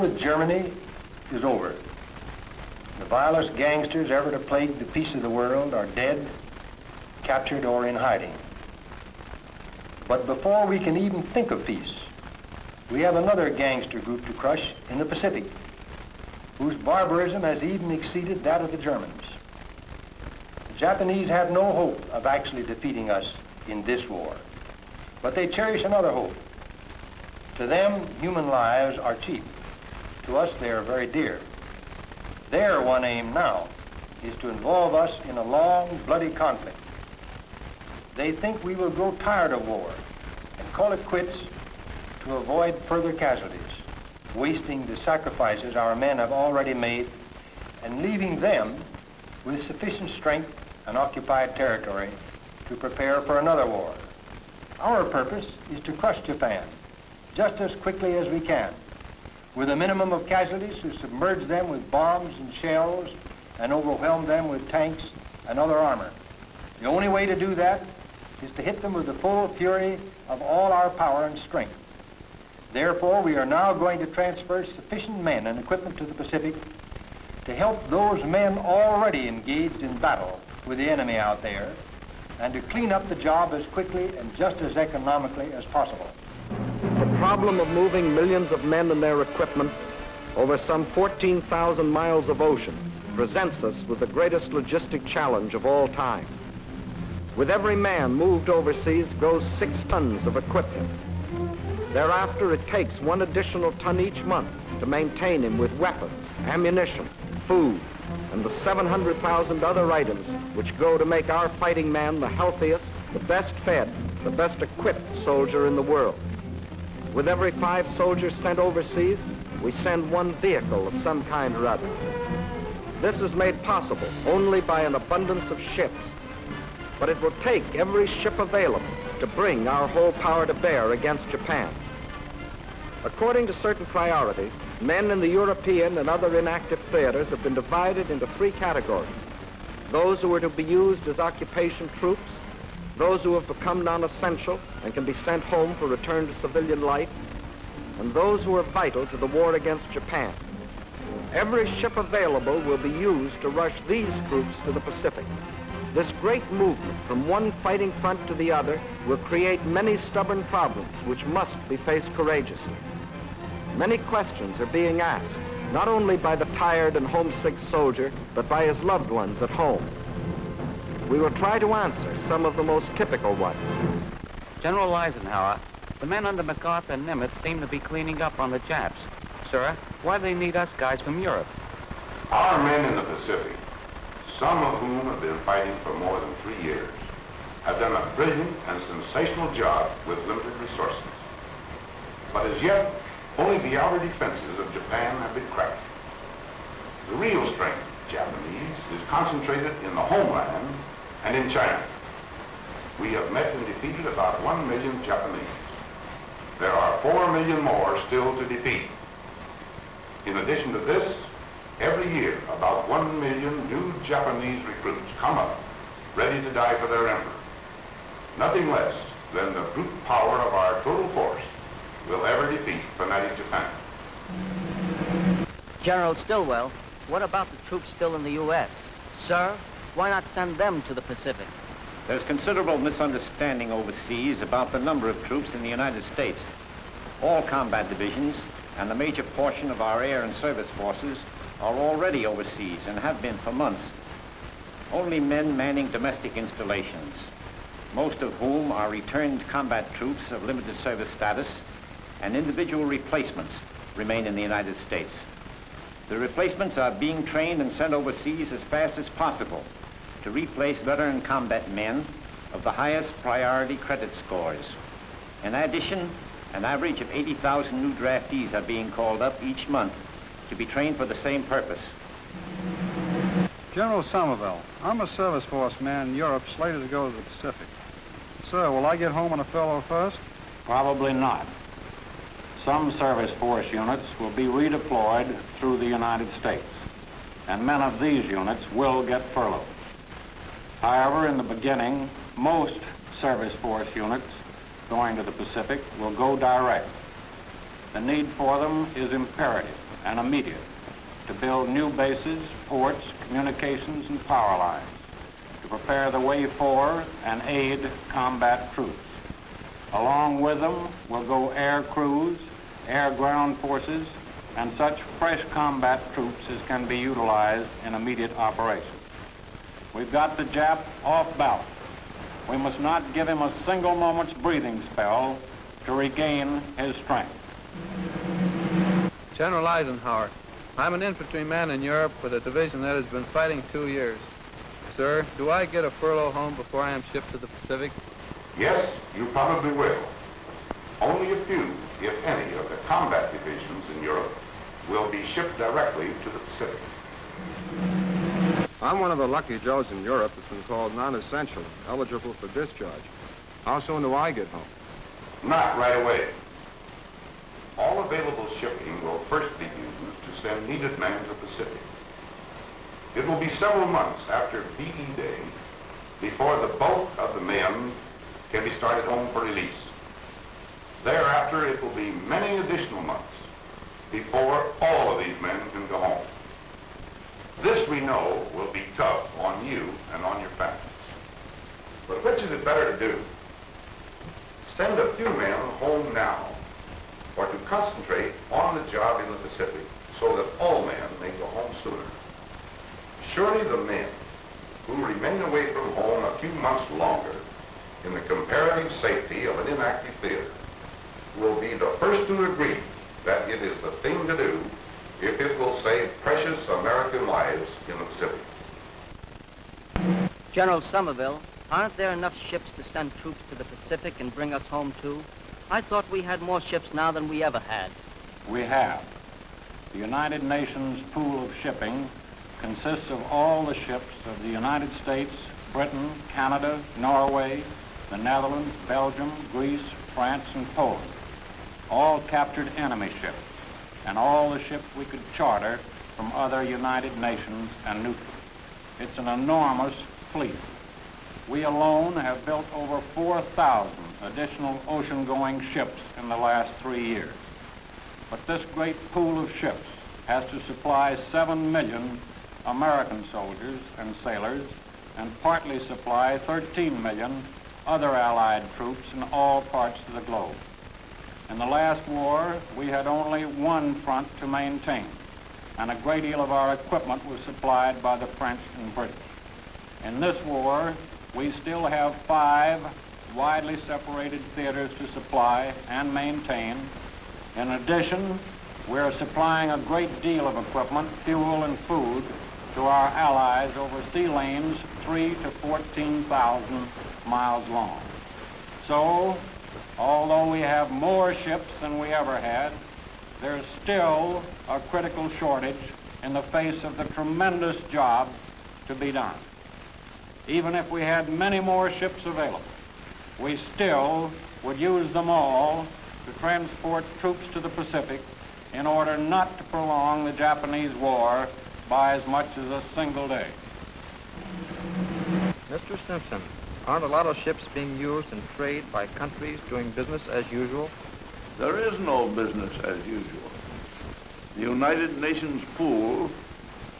with Germany is over. The vilest gangsters ever to plague the peace of the world are dead, captured, or in hiding. But before we can even think of peace, we have another gangster group to crush in the Pacific, whose barbarism has even exceeded that of the Germans. The Japanese have no hope of actually defeating us in this war, but they cherish another hope. To them, human lives are cheap. To us, they are very dear. Their one aim now is to involve us in a long, bloody conflict. They think we will grow tired of war and call it quits to avoid further casualties, wasting the sacrifices our men have already made and leaving them with sufficient strength and occupied territory to prepare for another war. Our purpose is to crush Japan just as quickly as we can with a minimum of casualties to submerge them with bombs and shells and overwhelm them with tanks and other armor. The only way to do that is to hit them with the full fury of all our power and strength. Therefore, we are now going to transfer sufficient men and equipment to the Pacific to help those men already engaged in battle with the enemy out there and to clean up the job as quickly and just as economically as possible. The problem of moving millions of men and their equipment over some 14,000 miles of ocean presents us with the greatest logistic challenge of all time. With every man moved overseas goes six tons of equipment. Thereafter, it takes one additional ton each month to maintain him with weapons, ammunition, food, and the 700,000 other items which go to make our fighting man the healthiest, the best fed, the best equipped soldier in the world. With every five soldiers sent overseas, we send one vehicle of some kind or other. This is made possible only by an abundance of ships. But it will take every ship available to bring our whole power to bear against Japan. According to certain priorities, men in the European and other inactive theaters have been divided into three categories. Those who are to be used as occupation troops, those who have become non-essential and can be sent home for return to civilian life, and those who are vital to the war against Japan. Every ship available will be used to rush these troops to the Pacific. This great movement from one fighting front to the other will create many stubborn problems which must be faced courageously. Many questions are being asked, not only by the tired and homesick soldier, but by his loved ones at home. We will try to answer some of the most typical ones. General Eisenhower, the men under MacArthur and Nimitz seem to be cleaning up on the Japs. Sir, why do they need us guys from Europe? Our men in the Pacific, some of whom have been fighting for more than three years, have done a brilliant and sensational job with limited resources. But as yet, only the outer defenses of Japan have been cracked. The real strength of the Japanese is concentrated in the homeland and in China. We have met and defeated about one million Japanese. There are four million more still to defeat. In addition to this, every year about one million new Japanese recruits come up, ready to die for their emperor. Nothing less than the brute power of our total force will ever defeat fanatic Japan. General Stilwell, what about the troops still in the U.S.? Sir, why not send them to the Pacific? There's considerable misunderstanding overseas about the number of troops in the United States. All combat divisions and the major portion of our air and service forces are already overseas and have been for months. Only men manning domestic installations, most of whom are returned combat troops of limited service status and individual replacements remain in the United States. The replacements are being trained and sent overseas as fast as possible to replace veteran combat men of the highest priority credit scores. In addition, an average of 80,000 new draftees are being called up each month to be trained for the same purpose. General Somervell, I'm a service force man in Europe slated to go to the Pacific. Sir, will I get home on a furlough first? Probably not. Some service force units will be redeployed through the United States, and men of these units will get furloughed. However, in the beginning, most service force units going to the Pacific will go direct. The need for them is imperative and immediate to build new bases, ports, communications, and power lines, to prepare the way for and aid combat troops. Along with them will go air crews, air-ground forces, and such fresh combat troops as can be utilized in immediate operations. We've got the Jap off balance. We must not give him a single moment's breathing spell to regain his strength. General Eisenhower, I'm an infantryman in Europe with a division that has been fighting two years. Sir, do I get a furlough home before I am shipped to the Pacific? Yes, you probably will. Only a few, if any, of the combat divisions in Europe will be shipped directly to the Pacific. I'm one of the lucky Joes in Europe that's been called non-essential, eligible for discharge. How soon do I get home? Not right away. All available shipping will first be used to send needed men to the Pacific. It will be several months after VE Day before the bulk of the men can be started home for release. Thereafter, it will be many additional months before all of these men can go home. This, we know, will be tough on you and on your families. But which is it better to do? Send a few men home now, or to concentrate on the job in the Pacific so that all men may go home sooner. Surely the men who remain away from home a few months longer in the comparative safety of an inactive theater will be the first to agree that it is the thing to do if it will save precious American lives in the Pacific. General Somervell, aren't there enough ships to send troops to the Pacific and bring us home too? I thought we had more ships now than we ever had. We have. The United Nations pool of shipping consists of all the ships of the United States, Britain, Canada, Norway, the Netherlands, Belgium, Greece, France, and Poland. All captured enemy ships, and all the ships we could charter from other United Nations and neutrals. It's an enormous fleet. We alone have built over 4,000 additional ocean-going ships in the last three years. But this great pool of ships has to supply 7 million American soldiers and sailors and partly supply 13 million other Allied troops in all parts of the globe. In the last war, we had only one front to maintain, and a great deal of our equipment was supplied by the French and British. In this war, we still have five widely separated theaters to supply and maintain. In addition, we're supplying a great deal of equipment, fuel, and food to our allies over sea lanes 3 to 14,000 miles long. So, although we have more ships than we ever had, there's still a critical shortage in the face of the tremendous job to be done. Even if we had many more ships available, we still would use them all to transport troops to the Pacific in order not to prolong the Japanese war by as much as a single day. Mr. Stimson, aren't a lot of ships being used in trade by countries doing business as usual? There is no business as usual. The United Nations pool,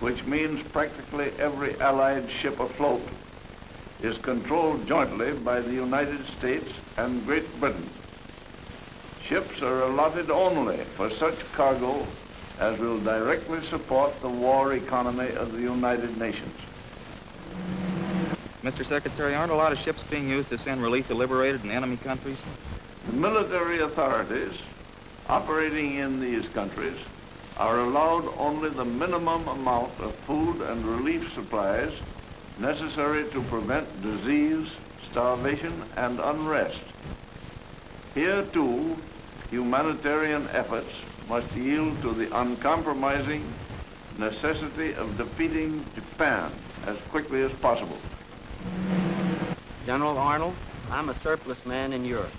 which means practically every Allied ship afloat, is controlled jointly by the United States and Great Britain. Ships are allotted only for such cargo as will directly support the war economy of the United Nations. Mr. Secretary, aren't a lot of ships being used to send relief to liberated and enemy countries? The military authorities operating in these countries are allowed only the minimum amount of food and relief supplies necessary to prevent disease, starvation, and unrest. Here, too, humanitarian efforts must yield to the uncompromising necessity of defeating Japan as quickly as possible. General Arnold, I'm a surplus man in Europe.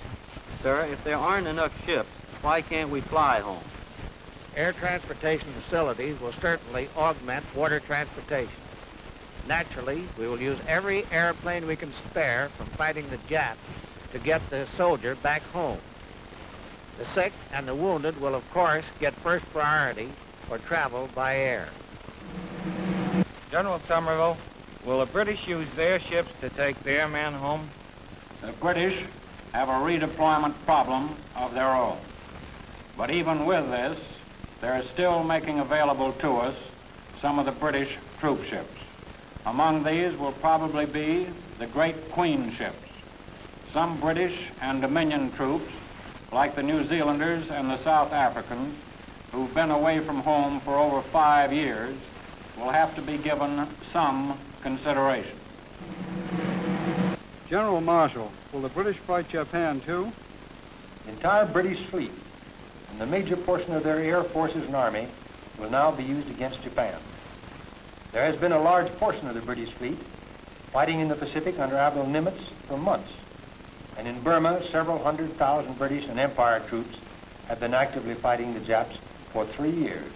Sir, if there aren't enough ships, why can't we fly home? Air transportation facilities will certainly augment water transportation. Naturally, we will use every airplane we can spare from fighting the Japs to get the soldier back home. The sick and the wounded will, of course, get first priority for travel by air. General Somervell, will the British use their ships to take their men home? The British have a redeployment problem of their own. But even with this, they're still making available to us some of the British troop ships. Among these will probably be the great Queen ships. Some British and Dominion troops, like the New Zealanders and the South Africans, who've been away from home for over five years, will have to be given some consideration. General Marshall, will the British fight Japan too? The entire British fleet and the major portion of their air forces and army will now be used against Japan. There has been a large portion of the British fleet fighting in the Pacific under Admiral Nimitz for months. And in Burma, several hundred thousand British and Empire troops have been actively fighting the Japs for three years.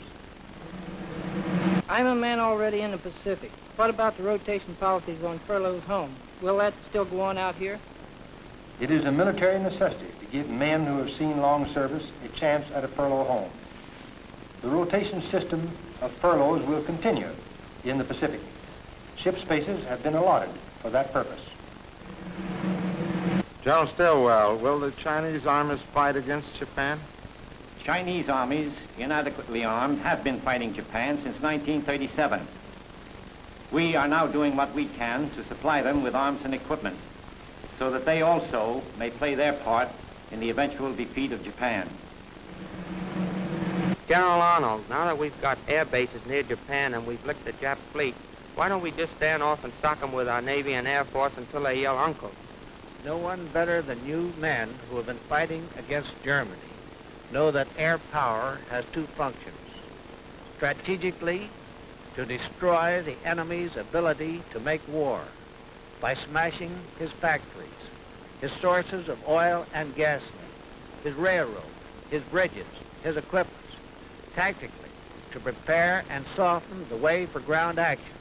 I'm a man already in the Pacific. What about the rotation policies on furloughs home? Will that still go on out here? It is a military necessity to give men who have seen long service a chance at a furlough home. The rotation system of furloughs will continue in the Pacific. Ship spaces have been allotted for that purpose. General Stilwell, will the Chinese armies fight against Japan? Chinese armies, inadequately armed, have been fighting Japan since 1937. We are now doing what we can to supply them with arms and equipment so that they also may play their part in the eventual defeat of Japan. General Arnold, now that we've got air bases near Japan and we've licked the Jap fleet, why don't we just stand off and sock them with our Navy and Air Force until they yell uncle? No one better than you men who have been fighting against Germany know that air power has two functions. Strategically, to destroy the enemy's ability to make war by smashing his factories, his sources of oil and gasoline, his railroads, his bridges, his equipment, tactically to prepare and soften the way for ground action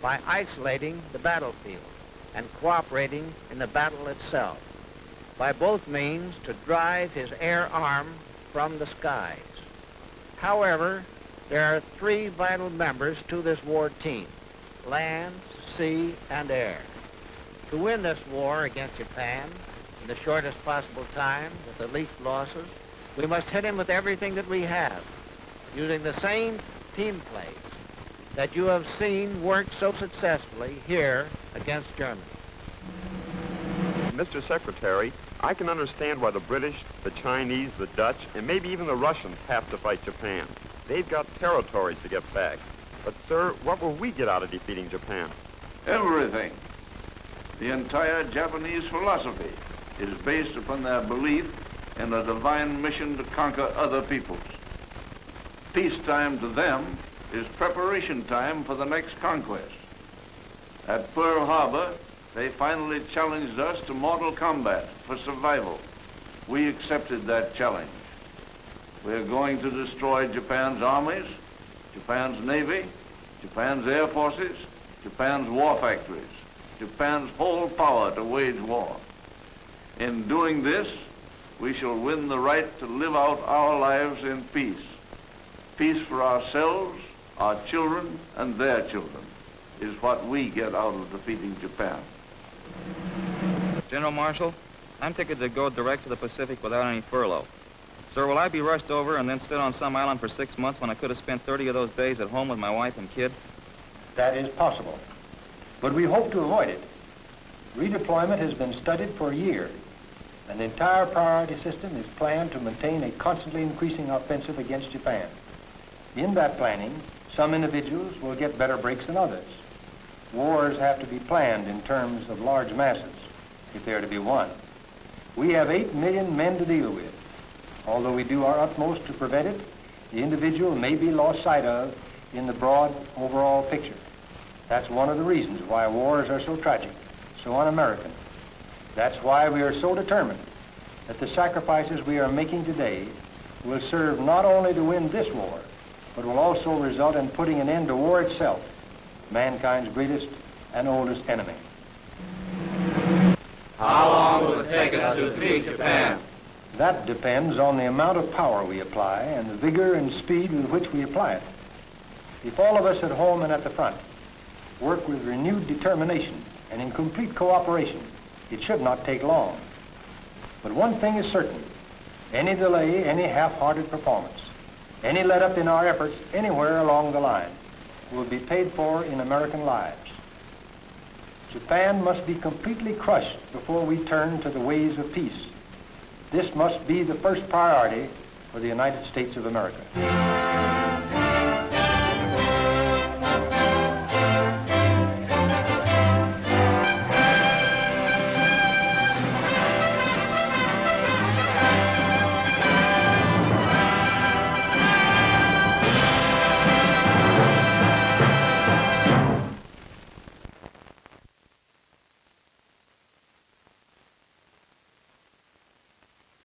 by isolating the battlefield and cooperating in the battle itself. By both means to drive his air arm from the skies. However, there are three vital members to this war team, land, sea, and air. To win this war against Japan in the shortest possible time with the least losses, we must hit him with everything that we have, using the same team plays that you have seen work so successfully here against Germany. Mr. Secretary, I can understand why the British, the Chinese, the Dutch, and maybe even the Russians have to fight Japan. They've got territories to get back. But, sir, what will we get out of defeating Japan? Everything. The entire Japanese philosophy is based upon their belief in a divine mission to conquer other peoples. Peacetime to them is preparation time for the next conquest. At Pearl Harbor, they finally challenged us to mortal combat for survival. We accepted that challenge. We're going to destroy Japan's armies, Japan's navy, Japan's air forces, Japan's war factories, Japan's whole power to wage war. In doing this, we shall win the right to live out our lives in peace. Peace for ourselves, our children, and their children is what we get out of defeating Japan. General Marshall, I'm ticketed to go direct to the Pacific without any furlough. Sir, will I be rushed over and then sit on some island for six months when I could have spent 30 of those days at home with my wife and kid? That is possible. But we hope to avoid it. Redeployment has been studied for years. An entire priority system is planned to maintain a constantly increasing offensive against Japan. In that planning, some individuals will get better breaks than others. Wars have to be planned in terms of large masses if they are to be won. We have 8 million men to deal with. Although we do our utmost to prevent it, the individual may be lost sight of in the broad overall picture. That's one of the reasons why wars are so tragic, so un-American. That's why we are so determined that the sacrifices we are making today will serve not only to win this war, but will also result in putting an end to war itself, mankind's greatest and oldest enemy. How long will it take us to defeat Japan? That depends on the amount of power we apply and the vigor and speed with which we apply it. If all of us at home and at the front work with renewed determination and in complete cooperation, it should not take long. But one thing is certain. Any delay, any half-hearted performance, any let-up in our efforts anywhere along the line will be paid for in American lives. Japan must be completely crushed before we turn to the ways of peace. This must be the first priority for the United States of America.